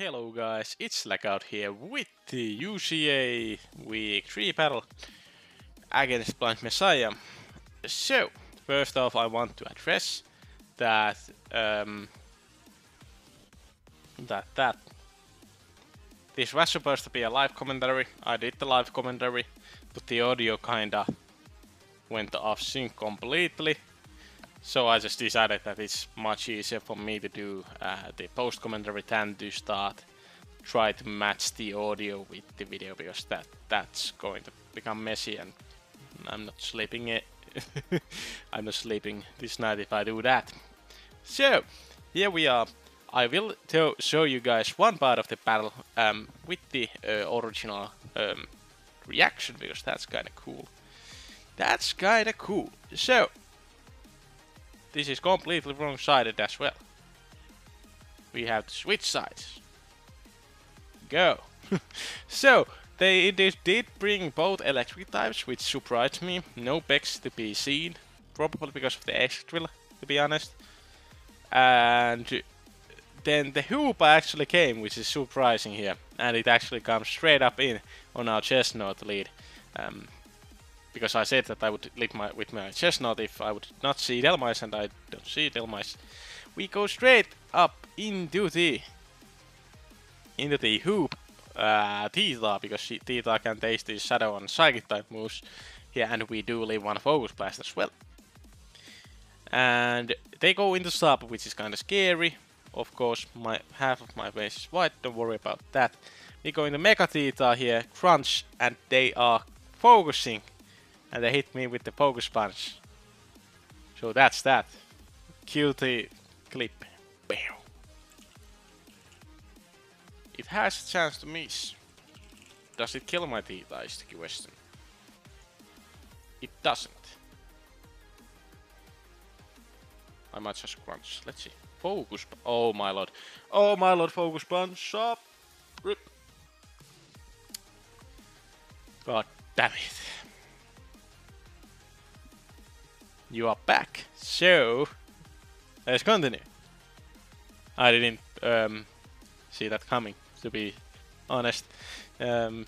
Hello guys, it's SlackOut here with the UCA Week 3 battle against Blind Messiah. So, first off I want to address that um, that that this was supposed to be a live commentary. I did the live commentary, but the audio kinda went off sync completely. So I just decided that it's much easier for me to do uh, the post commentary than to start try to match the audio with the video because that that's going to become messy and I'm not sleeping it. I'm not sleeping this night if I do that. So here we are. I will show you guys one part of the battle um, with the uh, original um, reaction because that's kind of cool. That's kind of cool. So this is completely wrong-sided as well. We have to switch sides. Go. so, they did, bring both electric types, which surprised me. No Bex to be seen, probably because of the Excadrill, to be honest. And then the Hoopa actually came, which is surprising here. And it actually comes straight up in on our Chesnaught lead. Um, because I said that I would leave my with my Chesnaught if I would not see Dhelmise, and I don't see Dhelmise. We go straight up into the into the hoop uh, Tita, because she, Tita can taste the Shadow and Psychic type moves here, and we do leave one Focus Blast as well. And they go into sub, which is kind of scary. Of course, my half of my base is white, don't worry about that. We go into Mega Tita here, Crunch, and they are focusing and they hit me with the focus punch. So that's that. The clip. Bam. It has a chance to miss. Does it kill my Tita is the question. It doesn't. I might just crunch. Let's see. Focus. Oh my lord. Oh my lord, focus punch. Up. Rip. God damn it. You are back. So, let's continue. I didn't um, see that coming, to be honest. Um,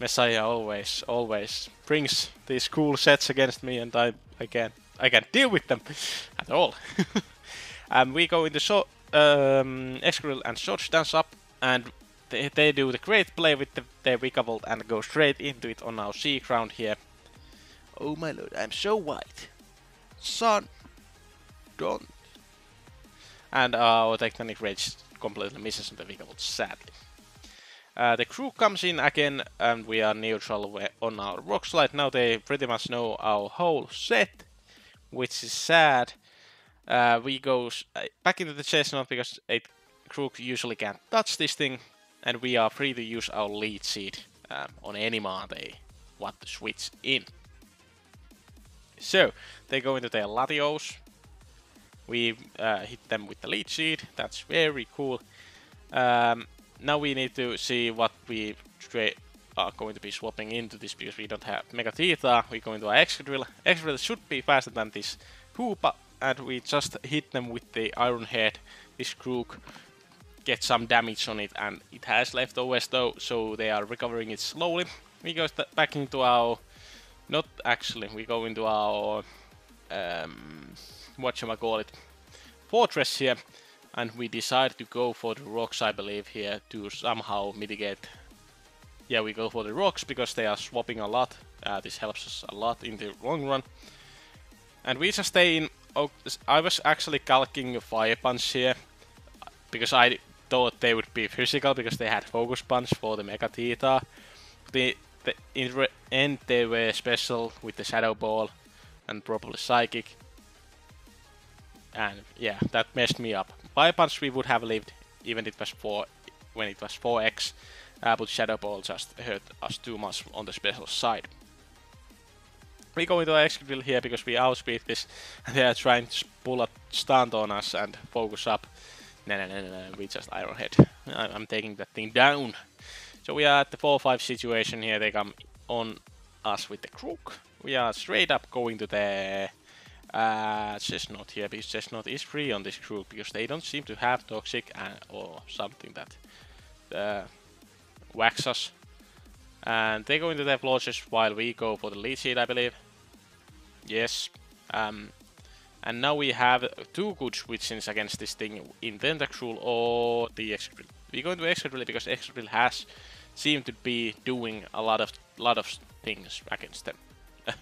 Messiah always, always brings these cool sets against me, and I, I can't, I can't deal with them at all. and we go into so, um, Excadrill and short stance up, and they, they do the great play with the, their Vikavolt and go straight into it on our C ground here. Oh my lord, I'm so white. Son, don't. And our Tectonic Rage completely misses on the vehicle, sadly. Uh, the crew comes in again and we are neutral on our rock slide. Now they pretty much know our whole set, which is sad. Uh, we go uh, back into the Chesnaught because a crew usually can't touch this thing and we are free to use our Leech Seed um, on any they want to switch in. So, they go into their Latios. We uh, hit them with the Leech Seed. That's very cool. Um, now we need to see what we are going to be swapping into this because we don't have Mega Theta. We go into our Excadrill. Excadrill should be faster than this Hoopa and we just hit them with the Iron Head. This Crook get some damage on it and it has left leftovers though, so they are recovering it slowly. We go back into our not actually, we go into our, um, what shall I call it, fortress here, and we decide to go for the rocks, I believe, here to somehow mitigate. Yeah, we go for the rocks because they are swapping a lot. Uh, this helps us a lot in the long run. And we just stay in. Oh, I was actually calculating a fire punch here because I thought they would be physical because they had focus punch for the Mega Tita. The the end they were special with the Shadow Ball and probably Psychic. And yeah, that messed me up. Fire Punch we would have lived even it was 4 when it was 4x, uh, but Shadow Ball just hurt us too much on the special side. We go into Excadrill here because we outspeed this and they are trying to pull a stunt on us and focus up. No, no, no, no, no, we just Iron Head. I'm taking that thing down. So we are at the 4-5 situation here, they come on us with the crook. We are straight up going to the uh, Chesnaught here because Chesnaught is free on this group because they don't seem to have Toxic and, or something that uh, whacks us. And they go into their launches while we go for the Leech Seed, I believe. Yes. Um, and now we have two good switchings against this thing in Tentacruel or the Excadrill. We go into Excadrill because Excadrill has seemed to be doing a lot of lot of things against them.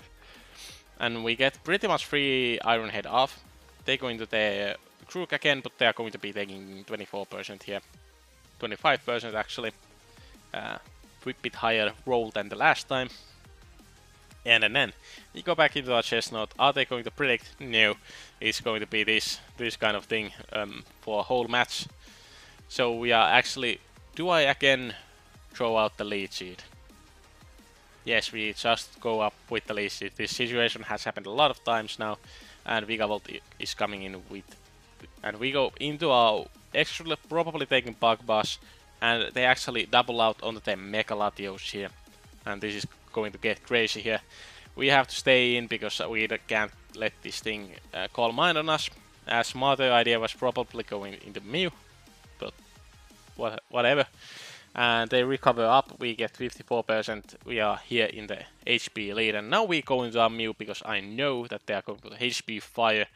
and we get pretty much free Iron Head off. They go into the Crook again, but they are going to be taking 24% here. 25% actually. Uh, a bit higher roll than the last time. And then you go back into our Chesnaught. Are they going to predict? No, it's going to be this this kind of thing um, for a whole match. So we are actually. Do I again throw out the Leech Seed? Yes, we just go up with the Leech Seed. This situation has happened a lot of times now, and Vikavolt is coming in with, and we go into our extra probably taking Bug Buzz, and they actually double out on the Mega Latios here, and this is going to get crazy here. We have to stay in because we can't let this thing uh, Calm Mind on us. A smarter idea was probably going into Mew, but what, whatever. And they recover up, we get 54%, we are here in the HP lead. And now we go into our Mew because I know that they are going to HP Fire,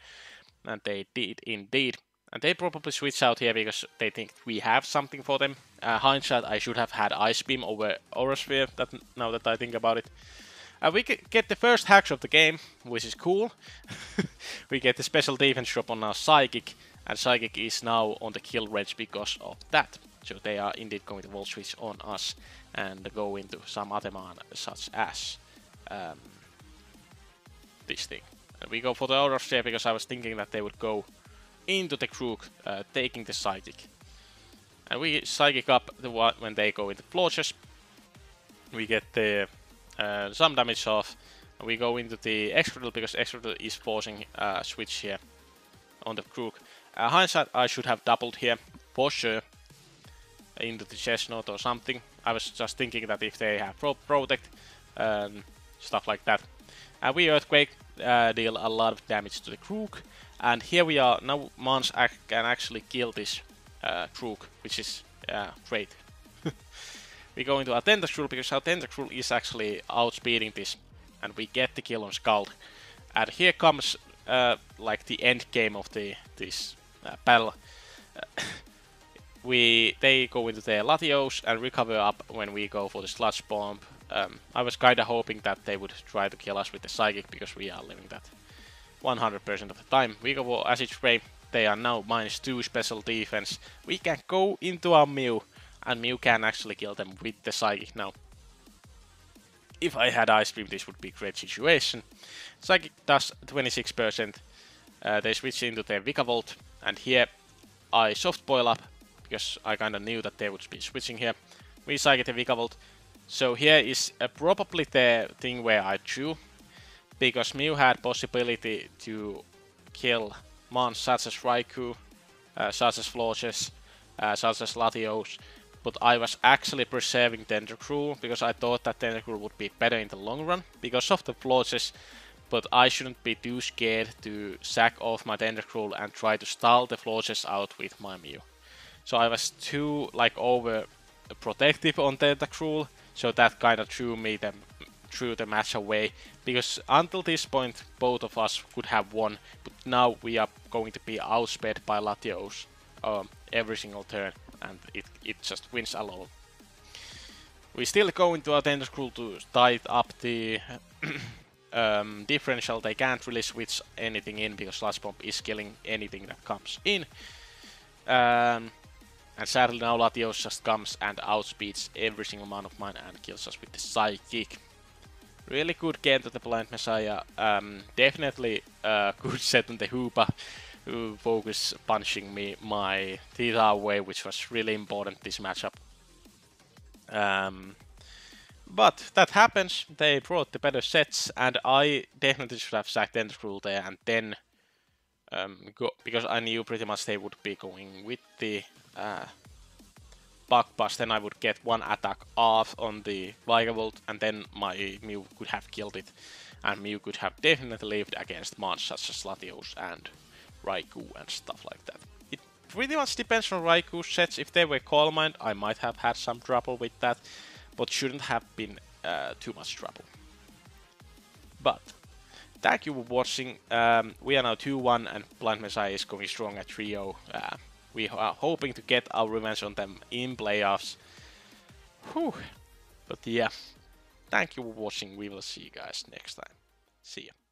and they did indeed. And they probably switch out here because they think we have something for them. Uh, hindsight, I should have had Ice Beam over Aura Sphere, that, now that I think about it. Uh, we get the first hacks of the game, which is cool. we get the special defense drop on our Psychic, and Psychic is now on the kill range because of that. So they are indeed going to volt switch on us and go into some other man such as um, this thing. And we go for the Aura Sphere because I was thinking that they would go into the Crook, uh, taking the Psychic. And we Psychic up the one when they go into Florges. We get the uh, some damage off. And we go into the Excadrill because Excadrill is forcing a uh, switch here on the Crook. Uh, hindsight, I should have doubled here, for sure, into the Chesnaught or something. I was just thinking that if they have pro Protect, um, stuff like that. And we Earthquake, uh, deal a lot of damage to the Crook. And here we are, now Mons can actually kill this uh, which is uh, great. we go into our Tentacruel because our is actually outspeeding this. And we get the kill on Scald. And here comes uh, like the end game of the this uh, battle. We They go into their Latios and recover up when we go for the Sludge Bomb. Um, I was kinda hoping that they would try to kill us with the Psychic because we are living that 100% of the time. We go for Acid Spray, they are now minus 2 special defense. We can go into our Mew, and Mew can actually kill them with the Psychic now. If I had Ice Beam, this would be a great situation. Psychic does 26%. Uh, they switch into their Vikavolt, and here I soft boil up, because I kinda knew that they would be switching here. We Psychic the Vikavolt. So here is uh, probably the thing where I drew because Mew had possibility to kill mons such as Raikou, uh, such as uh, such as Latios, but I was actually preserving Tentacruel because I thought that Tentacruel would be better in the long run because of the Florges, but I shouldn't be too scared to sack off my Tentacruel and try to stall the Florges out with my Mew. So I was too like over protective on Tentacruel, so that kind of threw me the threw the match away. Because until this point both of us could have won. But now we are going to be outsped by Latios um, every single turn. And it, it just wins alone. We still go into our Tentacruel to tight up the um, differential, they can't really switch anything in because Sludge Bomb is killing anything that comes in. Um, and sadly now Latios just comes and outspeeds every single man of mine and kills us with the Psychic. Really good game to the Blind Messiah. Um, definitely a good set on the Hoopa who focus punching me my teeth away, which was really important this matchup. Um, but that happens, they brought the better sets, and I definitely should have sacked Tentacruel there and then um, go, because I knew pretty much they would be going with the uh, Bug Buzz, then I would get one attack off on the Vikavolt, and then my Mew could have killed it. And Mew could have definitely lived against monsters such as Latios and Raikou and stuff like that. It pretty much depends on Raikou's sets. If they were Calm Mind, I might have had some trouble with that, but shouldn't have been uh, too much trouble. But thank you for watching. Um, we are now 2-1 and Blind Messiah is going strong at 3-0. Uh, we are hoping to get our revenge on them in playoffs. Whew. But yeah, thank you for watching. We will see you guys next time. See ya.